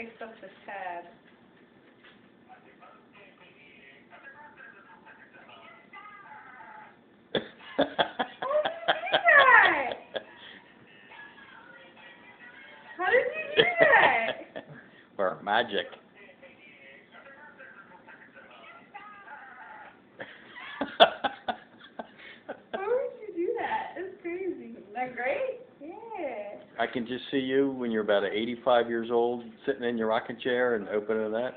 takes off the tab. that? How did you do that? For magic. How would you do that? It's crazy. Isn't that great? Yeah. I can just see you when you're about 85 years old, sitting in your rocking chair and opening that.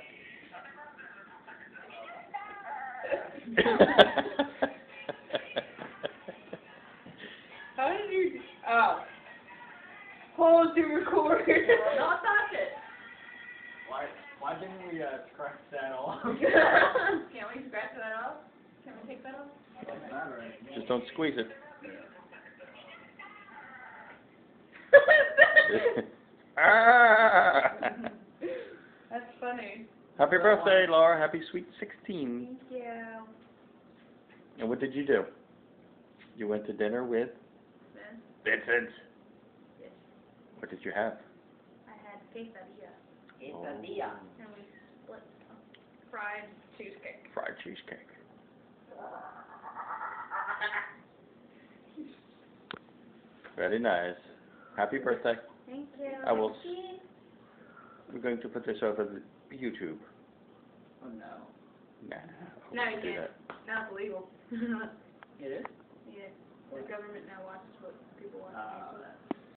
How did you? Oh. Hold to record. Don't touch it. Why, why didn't we, uh, scratch that off? Can't we scratch that off? Can we take that off? Doesn't matter anymore. Just don't squeeze it. Ah! That's funny. Happy birthday, Laura. Happy sweet 16. Thank you. And what did you do? You went to dinner with Ben. Vincent. Yes. What did you have? I had quesadilla. Quesadilla. And we split fried cheesecake. Fried cheesecake. Very nice. Happy birthday. Thank you. I will s- We're going to put this over the YouTube. Oh, no. Nah. No, you do can't. that. Now it's illegal. It is? yeah. The government now watches what people watch. Uh,